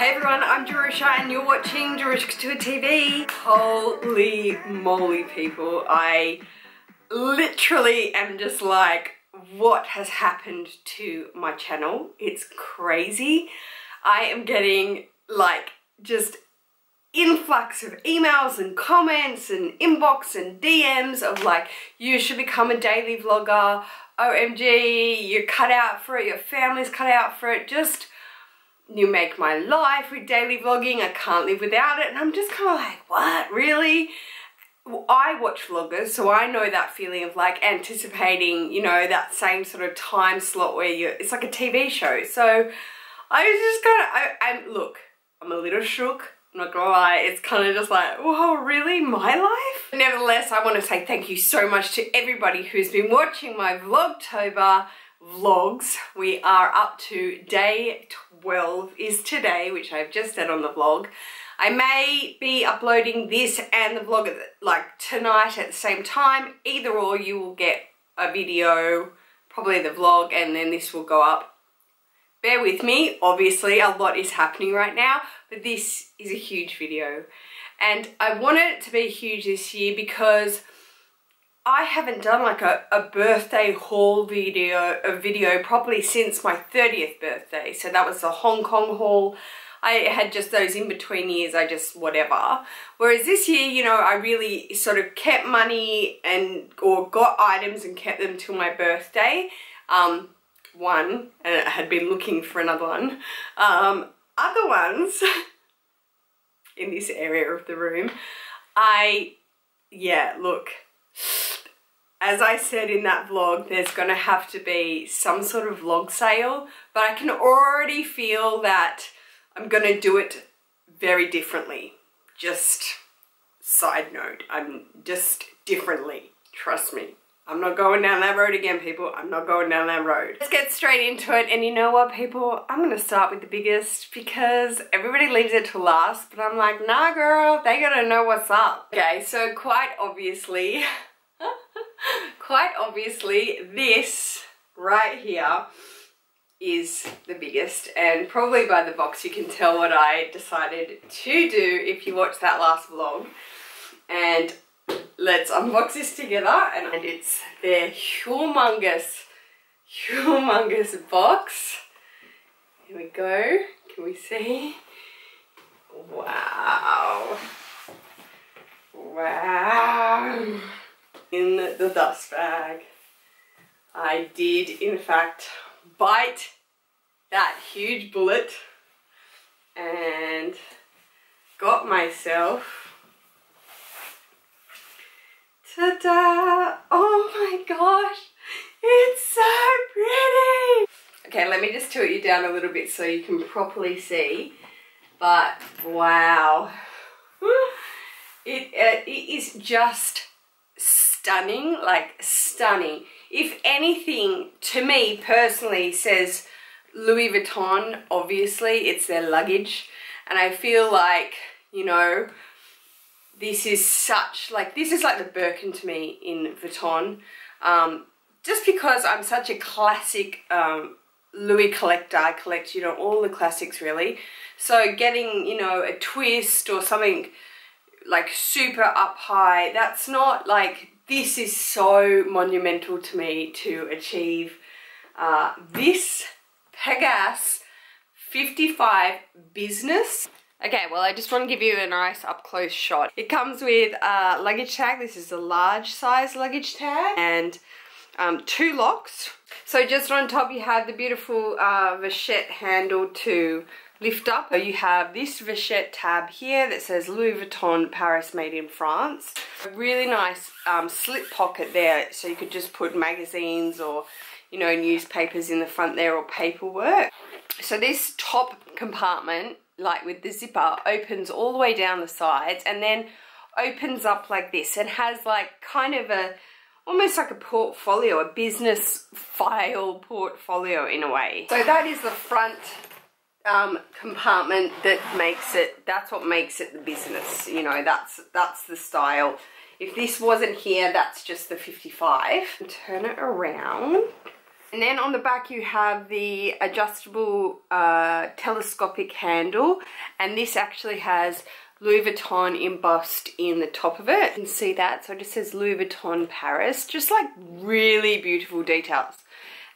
Hey everyone, I'm Jerusha and you're watching Jerusha TV. Holy moly people, I literally am just like, what has happened to my channel? It's crazy. I am getting like just influx of emails and comments and inbox and DMs of like, you should become a daily vlogger, OMG, you're cut out for it, your family's cut out for it, just you make my life with daily vlogging, I can't live without it. And I'm just kind of like, what, really? I watch vloggers, so I know that feeling of like anticipating, you know, that same sort of time slot where you it's like a TV show. So I was just kind of, I, look, I'm a little shook. I'm not gonna lie, it's kind of just like, whoa, really? My life? Nevertheless, I want to say thank you so much to everybody who's been watching my Vlogtober vlogs. We are up to day 12 is today, which I've just said on the vlog. I may be uploading this and the vlog like tonight at the same time. Either or you will get a video, probably the vlog, and then this will go up. Bear with me, obviously a lot is happening right now, but this is a huge video. And I want it to be huge this year because I haven't done like a, a birthday haul video, a video probably since my 30th birthday. So that was the Hong Kong haul. I had just those in between years, I just whatever. Whereas this year, you know, I really sort of kept money and or got items and kept them till my birthday. Um, one, and I had been looking for another one. Um, other ones in this area of the room, I, yeah, look, as I said in that vlog, there's gonna have to be some sort of vlog sale, but I can already feel that I'm gonna do it very differently. Just side note, I'm just differently, trust me. I'm not going down that road again, people. I'm not going down that road. Let's get straight into it. And you know what, people? I'm going to start with the biggest because everybody leaves it to last. But I'm like, nah, girl, they got to know what's up. Okay, so quite obviously, quite obviously, this right here is the biggest and probably by the box you can tell what I decided to do if you watched that last vlog. And let's unbox this together and it's their humongous humongous box. Here we go. Can we see? Wow. Wow in the dust bag. I did in fact bite that huge bullet and got myself ta-da oh my gosh it's so pretty! Okay let me just tilt you down a little bit so you can properly see. But wow. It, uh, it is just stunning like stunning if anything, to me personally, says Louis Vuitton, obviously, it's their luggage. And I feel like, you know, this is such, like, this is like the Birkin to me in Vuitton. Um, just because I'm such a classic um, Louis collector, I collect, you know, all the classics really. So getting, you know, a twist or something like super up high, that's not like this is so monumental to me to achieve uh, this Pegase 55 business. Okay, well I just want to give you a nice up close shot. It comes with a luggage tag. This is a large size luggage tag and um, two locks. So just on top you have the beautiful uh, vachette handle to lift up. So you have this vachette tab here that says Louis Vuitton Paris made in France. A really nice um, slip pocket there so you could just put magazines or you know newspapers in the front there or paperwork. So this top compartment like with the zipper opens all the way down the sides and then opens up like this and has like kind of a almost like a portfolio, a business file portfolio in a way. So that is the front um, compartment that makes it, that's what makes it the business, you know, that's, that's the style. If this wasn't here, that's just the 55. Turn it around. And then on the back you have the adjustable uh, telescopic handle and this actually has Louis Vuitton embossed in the top of it. You can see that, so it just says Louis Vuitton Paris, just like really beautiful details.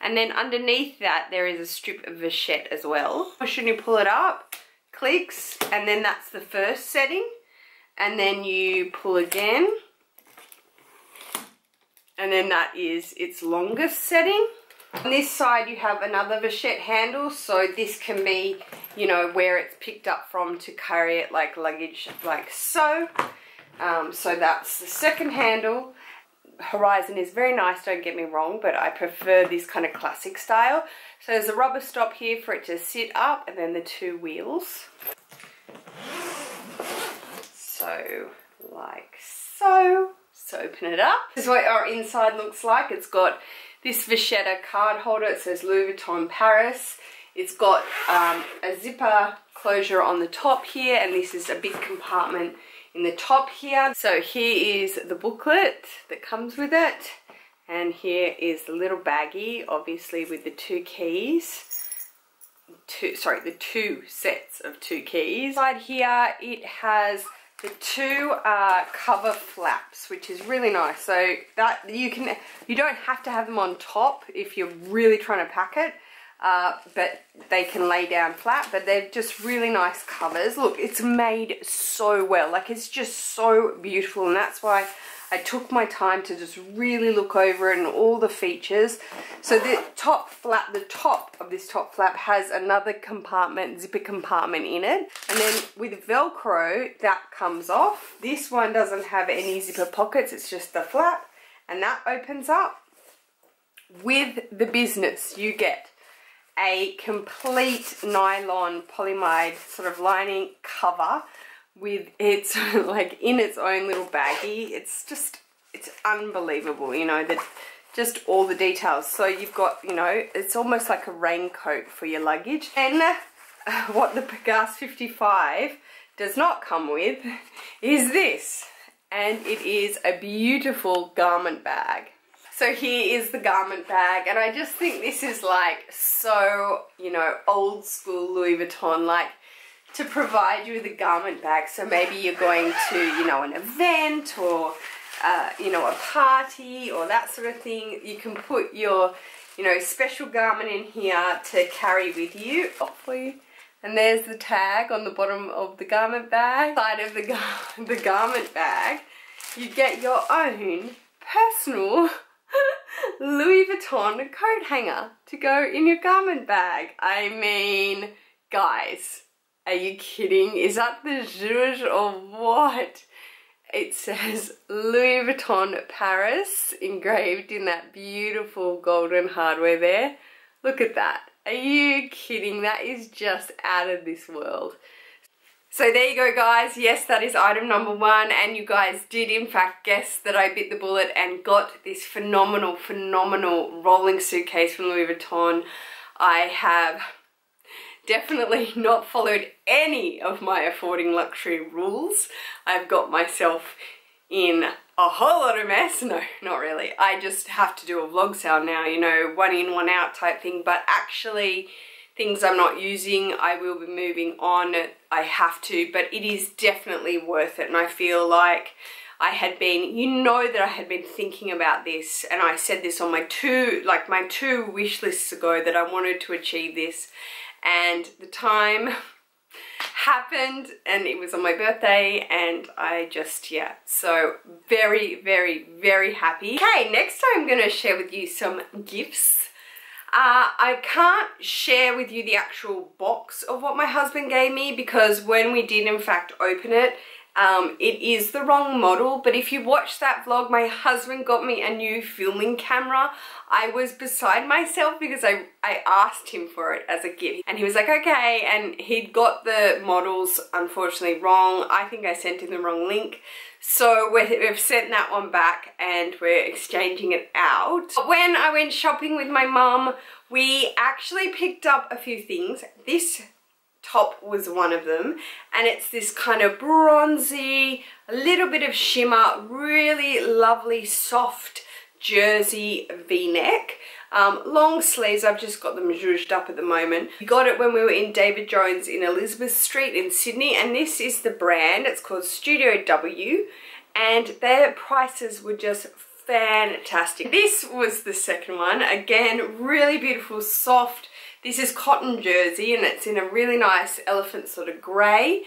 And then underneath that there is a strip of vachette as well. Should you pull it up, clicks, and then that's the first setting. And then you pull again, and then that is its longest setting. On this side you have another vachette handle so this can be you know where it's picked up from to carry it like luggage like so. Um, so that's the second handle. Horizon is very nice don't get me wrong but I prefer this kind of classic style. So there's a rubber stop here for it to sit up and then the two wheels. So like so. So open it up. This is what our inside looks like. It's got this Vachetta card holder. It says Louis Vuitton Paris. It's got um, a zipper closure on the top here and this is a big compartment in the top here. So here is the booklet that comes with it and here is the little baggie obviously with the two keys. Two, sorry, the two sets of two keys. Right here it has the two uh, cover flaps, which is really nice. So that you can, you don't have to have them on top if you're really trying to pack it. Uh, but they can lay down flat, but they're just really nice covers. Look, it's made so well. Like, it's just so beautiful, and that's why I took my time to just really look over it and all the features. So the top flap, the top of this top flap has another compartment, zipper compartment in it. And then with Velcro, that comes off. This one doesn't have any zipper pockets, it's just the flap. And that opens up. With the business, you get a complete nylon polyamide sort of lining cover with its like in its own little baggie. It's just, it's unbelievable, you know, that just all the details. So you've got, you know, it's almost like a raincoat for your luggage. And what the Pegase 55 does not come with is this. And it is a beautiful garment bag. So here is the garment bag and I just think this is like so, you know, old school Louis Vuitton. Like to provide you with a garment bag. So maybe you're going to, you know, an event or, uh, you know, a party or that sort of thing. You can put your, you know, special garment in here to carry with you. Hopefully. And there's the tag on the bottom of the garment bag. Side of the, gar the garment bag, you get your own personal Louis Vuitton coat hanger to go in your garment bag. I mean, guys, are you kidding? Is that the zhuzh or what? It says Louis Vuitton Paris engraved in that beautiful golden hardware there. Look at that. Are you kidding? That is just out of this world. So there you go guys, yes that is item number one and you guys did in fact guess that I bit the bullet and got this phenomenal, phenomenal rolling suitcase from Louis Vuitton. I have definitely not followed any of my affording luxury rules. I've got myself in a whole lot of mess. No, not really. I just have to do a vlog sale now, you know, one in, one out type thing. But actually, things I'm not using, I will be moving on. I have to, but it is definitely worth it. And I feel like I had been, you know that I had been thinking about this and I said this on my two, like my two wish lists ago that I wanted to achieve this and the time happened and it was on my birthday and I just yeah so very very very happy okay next I'm gonna share with you some gifts uh, I can't share with you the actual box of what my husband gave me because when we did in fact open it um, it is the wrong model, but if you watch that vlog, my husband got me a new filming camera. I was beside myself because I, I asked him for it as a gift. And he was like, okay, and he'd got the models unfortunately wrong. I think I sent him the wrong link. So we've sent that one back and we're exchanging it out. When I went shopping with my mum, we actually picked up a few things. This top was one of them and it's this kind of bronzy a little bit of shimmer really lovely soft jersey v-neck. Um, long sleeves, I've just got them zhuzhed up at the moment. We got it when we were in David Jones in Elizabeth Street in Sydney and this is the brand, it's called Studio W and their prices were just fantastic. This was the second one, again really beautiful soft, this is cotton jersey and it's in a really nice elephant sort of grey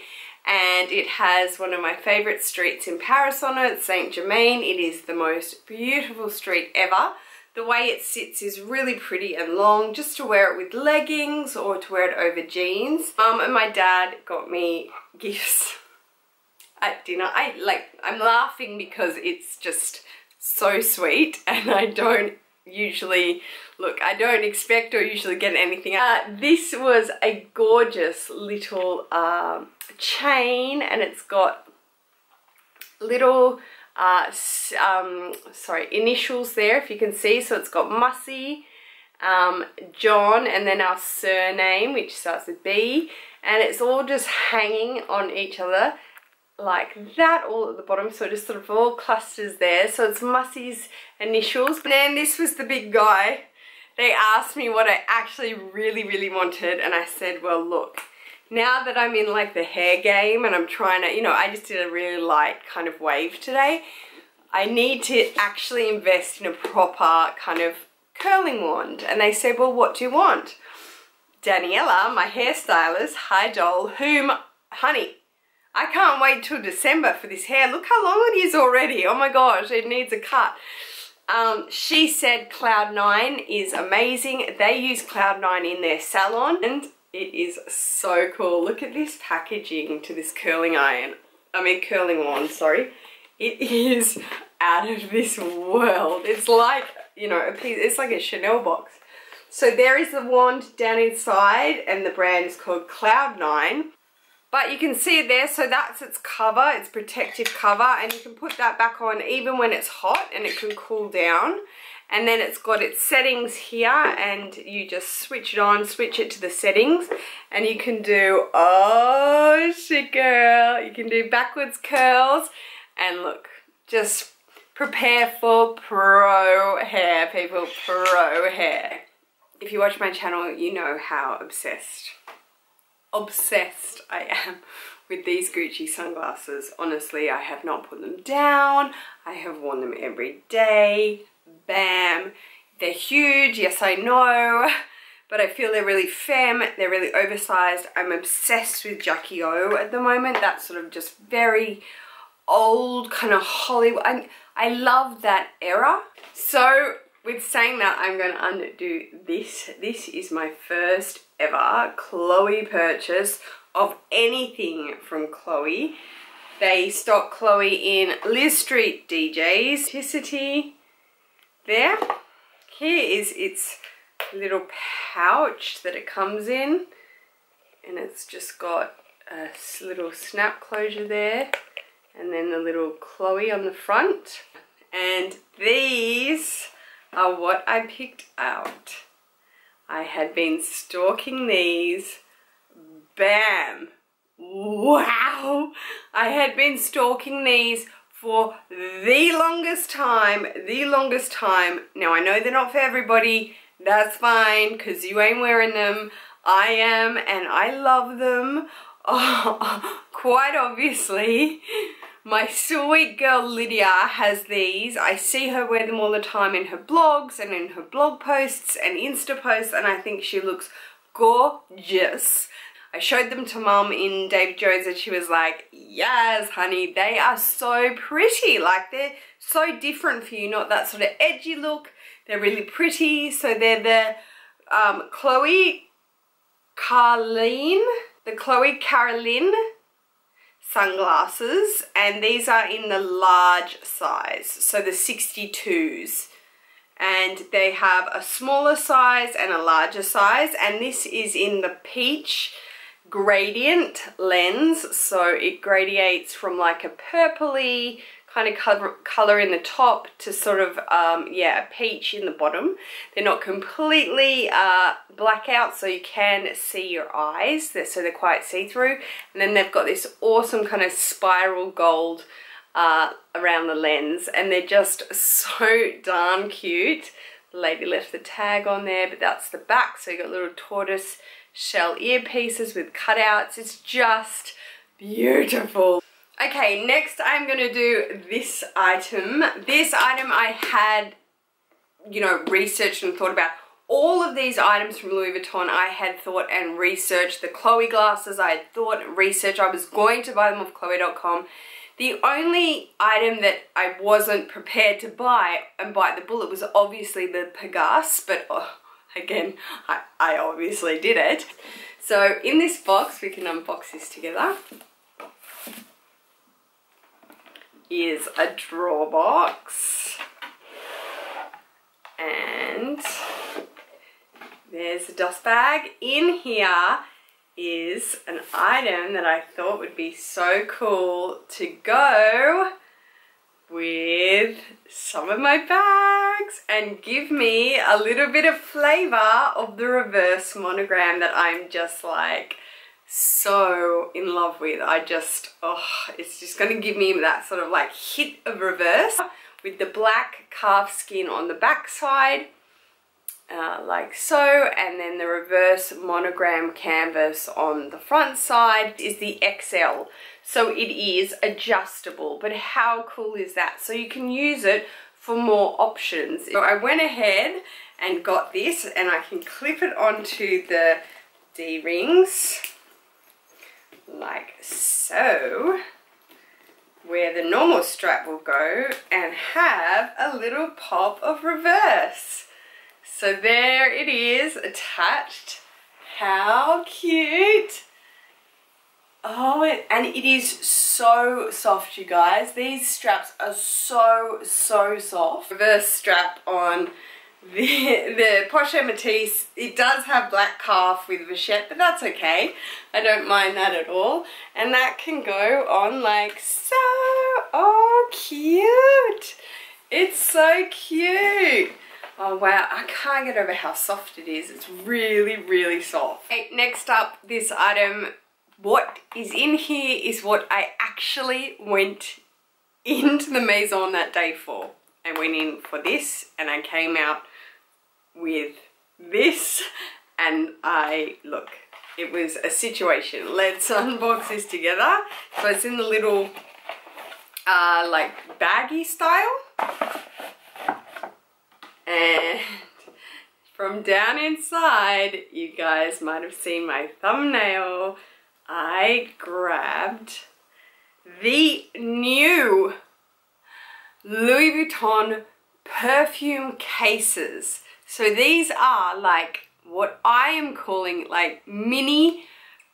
and it has one of my favourite streets in Paris on it, Saint Germain. It is the most beautiful street ever. The way it sits is really pretty and long, just to wear it with leggings or to wear it over jeans. Mum and my dad got me gifts at dinner. I like, I'm laughing because it's just so sweet and I don't usually look I don't expect or usually get anything uh, this was a gorgeous little um, chain and it's got little uh, um, sorry initials there if you can see. So it's got Mussy um, John and then our surname which starts with B. And it's all just hanging on each other like that all at the bottom. So just sort of all clusters there. So it's Mussy's initials. And then this was the big guy they asked me what I actually really really wanted and I said well look now that I'm in like the hair game and I'm trying to you know I just did a really light kind of wave today I need to actually invest in a proper kind of curling wand and they said well what do you want Daniela my hairstylist hi doll whom honey I can't wait till December for this hair. Look how long it is already. Oh my gosh, it needs a cut. Um, she said Cloud9 is amazing. They use Cloud9 in their salon and it is so cool. Look at this packaging to this curling iron. I mean curling wand, sorry. It is out of this world. It's like, you know, a piece, it's like a Chanel box. So there is the wand down inside and the brand is called Cloud9. But you can see it there, so that's its cover, its protective cover, and you can put that back on even when it's hot and it can cool down. And then it's got its settings here and you just switch it on, switch it to the settings and you can do, oh shit girl, you can do backwards curls and look, just prepare for pro hair people, pro hair. If you watch my channel, you know how obsessed obsessed I am with these Gucci sunglasses. Honestly, I have not put them down. I have worn them every day. Bam. They're huge, yes I know, but I feel they're really femme, they're really oversized. I'm obsessed with Jackie O at the moment. That's sort of just very old kind of Hollywood. I, I love that era. So with saying that, I'm going to undo this. This is my first ever Chloe purchase of anything from Chloe. They stock Chloe in Liz Street DJs. Ticity there. Here is its little pouch that it comes in. And it's just got a little snap closure there. And then the little Chloe on the front. And these are what I picked out. I had been stalking these. Bam! Wow! I had been stalking these for the longest time, the longest time. Now I know they're not for everybody, that's fine, because you ain't wearing them. I am, and I love them. Oh, quite obviously. My sweet girl Lydia has these. I see her wear them all the time in her blogs and in her blog posts and Insta posts and I think she looks gorgeous. I showed them to mum in David Jones and she was like, yes, honey, they are so pretty. Like they're so different for you, not that sort of edgy look. They're really pretty. So they're the um, Chloe Carline, the Chloe Caroline sunglasses and these are in the large size so the 62s and they have a smaller size and a larger size and this is in the peach gradient lens so it gradiates from like a purpley kind of color, color in the top to sort of, um, yeah, peach in the bottom. They're not completely uh, blackout, so you can see your eyes, they're, so they're quite see-through. And then they've got this awesome kind of spiral gold uh, around the lens and they're just so darn cute. The lady left the tag on there, but that's the back. So you've got little tortoise shell earpieces with cutouts. It's just beautiful. Okay, next I'm going to do this item. This item I had, you know, researched and thought about. All of these items from Louis Vuitton I had thought and researched. The Chloe glasses I had thought and researched. I was going to buy them off Chloe.com. The only item that I wasn't prepared to buy and bite the bullet was obviously the Pegase, but oh, again, I, I obviously did it. So in this box, we can unbox this together, is a drawer box. And there's a dust bag. In here is an item that I thought would be so cool to go with some of my bags and give me a little bit of flavor of the reverse monogram that I'm just like so in love with. I just, oh, it's just going to give me that sort of like hit of reverse with the black calf skin on the back side uh, like so and then the reverse monogram canvas on the front side is the XL so it is adjustable but how cool is that? So you can use it for more options. So I went ahead and got this and I can clip it onto the D-rings like so where the normal strap will go and have a little pop of reverse so there it is attached. How cute. Oh, and it is so soft, you guys. These straps are so, so soft. Reverse strap on the, the Pochette Métis. It does have black calf with vachette, but that's okay. I don't mind that at all. And that can go on like so. Oh, cute. It's so cute. Oh wow, I can't get over how soft it is. It's really, really soft. Okay, next up, this item. What is in here is what I actually went into the Maison that day for. I went in for this and I came out with this and I, look, it was a situation. Let's unbox this together. So it's in the little, uh, like baggy style. And from down inside, you guys might have seen my thumbnail, I grabbed the new Louis Vuitton perfume cases. So these are like what I am calling like mini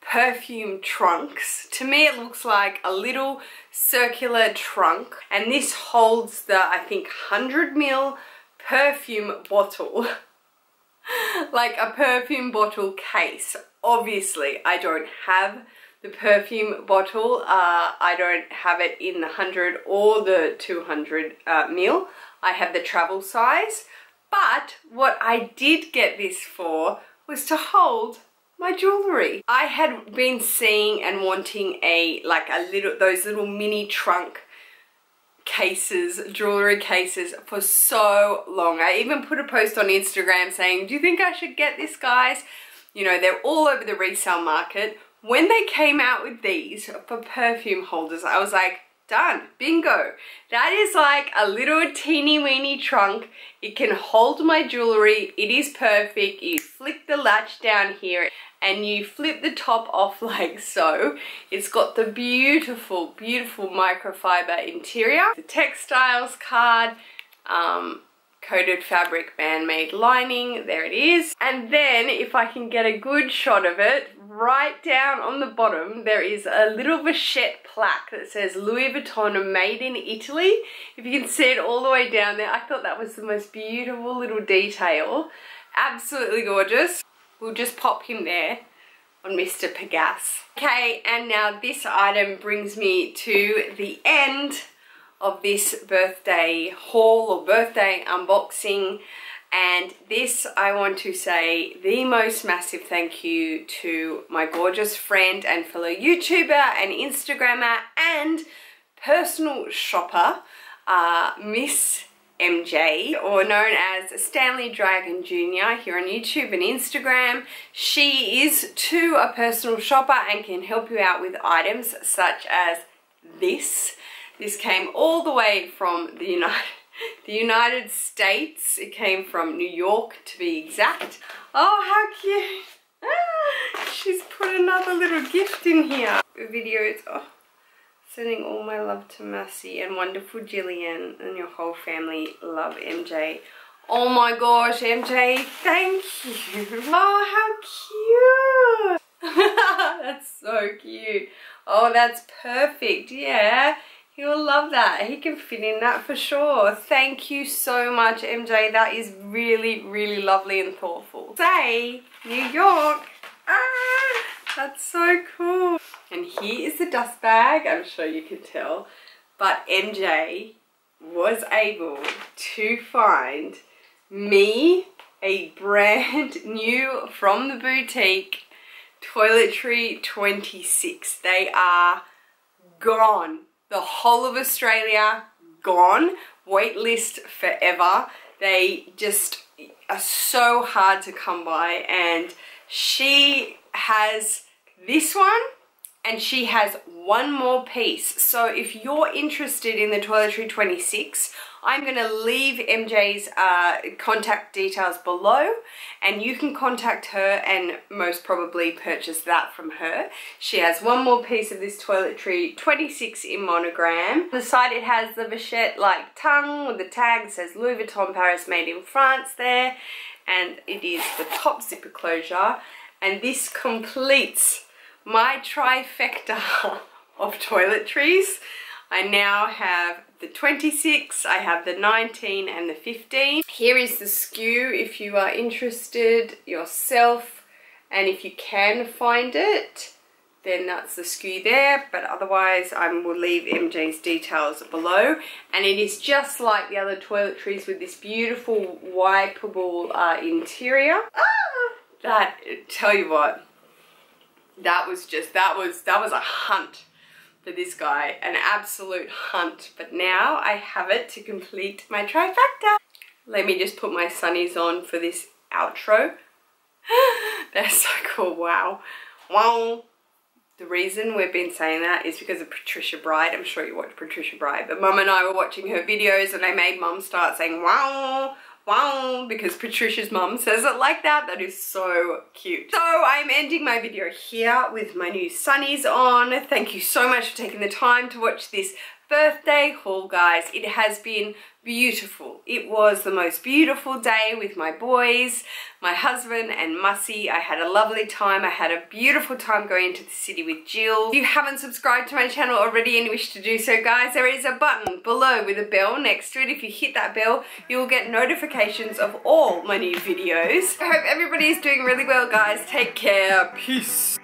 perfume trunks. To me it looks like a little circular trunk and this holds the I think 100 ml perfume bottle. like a perfume bottle case. Obviously, I don't have the perfume bottle. Uh, I don't have it in the 100 or the 200 uh, mil. I have the travel size. But what I did get this for was to hold my jewellery. I had been seeing and wanting a, like a little, those little mini trunk cases, jewelry cases for so long. I even put a post on Instagram saying, do you think I should get this guys? You know, they're all over the resale market. When they came out with these for perfume holders, I was like, done, bingo. That is like a little teeny weeny trunk. It can hold my jewelry. It is perfect. You flick the latch down here and you flip the top off like so. It's got the beautiful, beautiful microfiber interior. The textiles card, um, coated fabric man-made lining, there it is. And then if I can get a good shot of it, right down on the bottom there is a little vachette plaque that says Louis Vuitton made in Italy. If you can see it all the way down there, I thought that was the most beautiful little detail. Absolutely gorgeous. We'll just pop him there on Mr. Pegase. Okay, and now this item brings me to the end of this birthday haul or birthday unboxing and this I want to say the most massive thank you to my gorgeous friend and fellow YouTuber and Instagrammer and personal shopper, uh, Miss MJ, or known as Stanley Dragon Jr. here on YouTube and Instagram. She is too a personal shopper and can help you out with items such as this. This came all the way from the United, the United States. It came from New York to be exact. Oh, how cute. Ah, she's put another little gift in here. Videos. Oh. Sending all my love to Massey and wonderful Jillian and your whole family. Love MJ. Oh my gosh, MJ, thank you. Oh, how cute. that's so cute. Oh, that's perfect. Yeah, he'll love that. He can fit in that for sure. Thank you so much, MJ. That is really, really lovely and thoughtful. Say, New York. Ah, that's so cool. And here is the dust bag, I'm sure you can tell. But MJ was able to find me a brand new from the boutique Toiletry 26. They are gone. The whole of Australia gone. Waitlist forever. They just are so hard to come by and she has this one and she has one more piece. So if you're interested in the Toiletry 26, I'm going to leave MJ's uh, contact details below and you can contact her and most probably purchase that from her. She has one more piece of this Toiletry 26 in monogram. On the side it has the Vachette like tongue with the tag says Louis Vuitton Paris made in France there and it is the top zipper closure and this completes my trifecta of toiletries. I now have the 26, I have the 19 and the 15. Here is the SKU if you are interested yourself and if you can find it then that's the SKU there but otherwise I will leave MJ's details below and it is just like the other toiletries with this beautiful wipeable uh, interior. Ah! That, tell you what, that was just, that was, that was a hunt for this guy, an absolute hunt. But now I have it to complete my trifecta. Let me just put my sunnies on for this outro. They're so cool, wow. Wow. The reason we've been saying that is because of Patricia Bright. I'm sure you watch Patricia Bright, but mum and I were watching her videos and I made mum start saying wow, wow, because Patricia's mum says it like that. That is so cute. So I'm ending my video here with my new sunnies on. Thank you so much for taking the time to watch this birthday haul guys. It has been beautiful. It was the most beautiful day with my boys my husband and Mussy. I had a lovely time. I had a beautiful time going into the city with Jill. If you haven't subscribed to my channel already and wish to do so guys there is a button below with a bell next to it. If you hit that bell you will get notifications of all my new videos. I hope everybody is doing really well guys. Take care. Peace